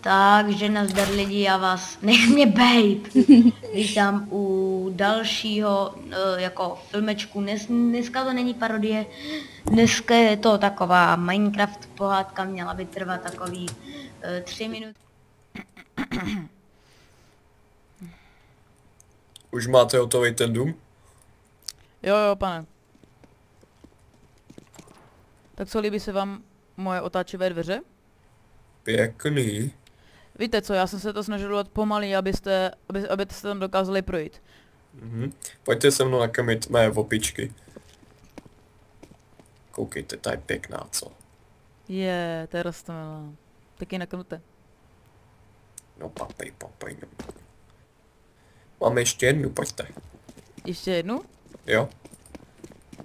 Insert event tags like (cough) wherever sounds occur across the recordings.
Takže nazdar lidi, já vás, (laughs) nech mě bejt. Vítám u dalšího uh, jako filmečku. Dnes, dneska to není parodie, dneska je to taková Minecraft pohádka, měla by trvat takový uh, tři minuty. (coughs) Už máte hotový ten dům? Jo, jo, pane. Tak co líbí se vám moje otáčivé dveře? Pěkný. Víte co, já jsem se to snažil dělat pomalý, abyste, aby, abyste tam dokázali projít. Mhm. Pojďte se mnou nakrmit mé opičky. Koukejte, ta je pěkná, co? Je, to je rostomilá. Taky nakrmte. No papej, papej. No. Máme ještě jednu, pojďte. Ještě jednu? Jo?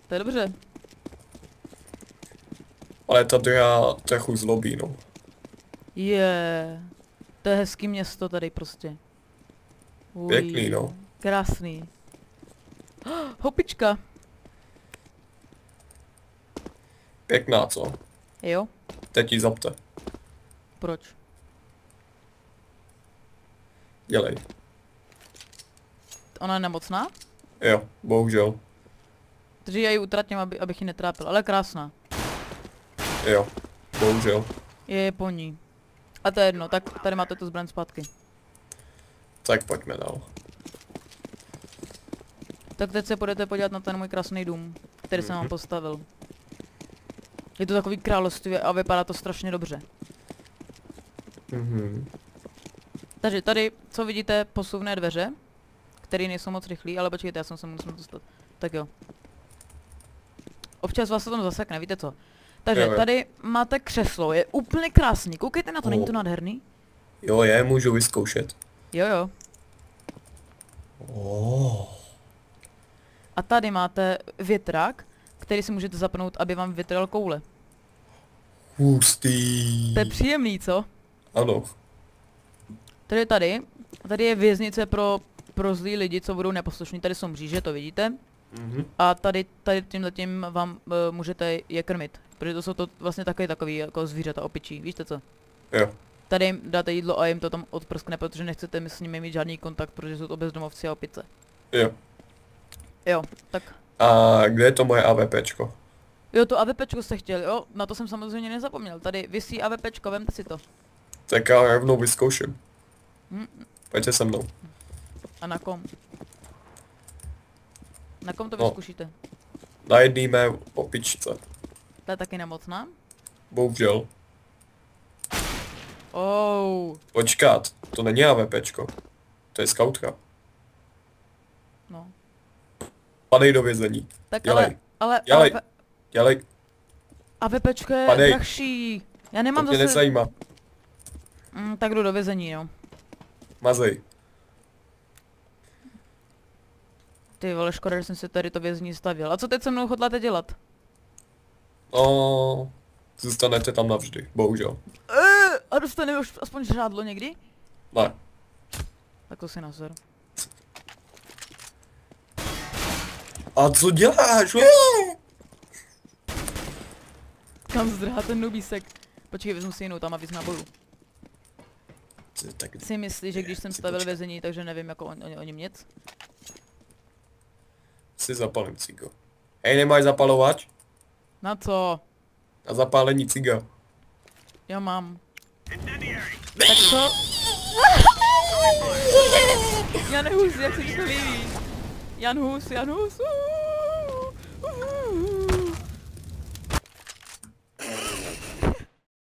To je dobře. Ale ta druhá trochu zlobí, no. Je, to je hezký město tady prostě. Uj, Pěkný, no. Krásný. (gasps) Hopička. Pěkná, co? Jo, Teď ji zapte. proč? Dělej. Ona je nemocná? Jo, bohužel. Takže já ji utratím, aby, abych ji netrápil, ale krásná. Jo, bohužel. Je, je po ní. A to je jedno, tak tady máte tu zbraň zpátky. Tak pojďme dál. Tak teď se půjdete podívat na ten můj krásný dům, který jsem vám Mhm. postavil. Je to takový království a vypadá to strašně dobře. Mhm. Takže tady, co vidíte, posuvné dveře, které nejsou moc rychlý, ale počkejte, já jsem se musím dostat. Tak jo. Občas vás to tam zasekne, víte co? Takže Jo, jo. tady máte křeslo, je úplně krásný, koukejte na to, není to Oh. nádherný? Jo, je, můžu vyzkoušet. Jo jo. Oh. A tady máte větrák, který si můžete zapnout, aby vám vytral koule. Hustý. To je příjemný, co? Ano. Tady tady, tady je věznice pro, pro zlý lidi, co budou neposlušní, tady jsou mříže, to vidíte. Mhm. A tady, tady tímhle tím vám uh, můžete je krmit. Protože to jsou to vlastně takový takový jako zvířata opičí, víte co? Jo. Tady jim dáte jídlo a jim to tam odprskne, protože nechcete s nimi mít žádný kontakt, protože jsou to bezdomovci a opice. Jo. Jo, tak. A kde je to moje AVPčko? Jo, to AVPčko jste chtěli, jo, na to jsem samozřejmě nezapomněl. Tady visí AVPčko, vemte si to. Tak já rovnou vyzkouším. Hm, Pojďte se mnou. a na kom? Na kom to No. vyzkoušíte? Na jedný mé opičce. Ta je taky nemocná? Bohužel. Oh, Počkat, to není AVPčko. To je skautka. no. Padej do vězení. Tak Dělej. ale, ale Dělej. AVP Dělej, AVPčko je Padej. drahší. Já to nemám mě zase... nezajímá. Mm, tak jdu do vězení, jo. Mazej. Ty vole, škoda, že jsem si tady to vězení stavil. A co teď se mnou hodláte dělat? No, zůstanete tam navždy, bohužel. Eee, a dostane už aspoň žrádlo někdy? Ne, Tak to si nazer. a co děláš? Kam zdrhá ten nubísek? Počkej, vezmu si jinou tam a víc nábojů. Tak Si myslíš, že když jsem stavil vězení, takže nevím jako o, o, o něm nic? Si zapalím cigo. Hej, nemáš zapalovač? Na co? Na zapálení ciga. Já mám. Tak co? Jan Hus, jak se to líbí? Jan Hus, Jan Hus. uuu.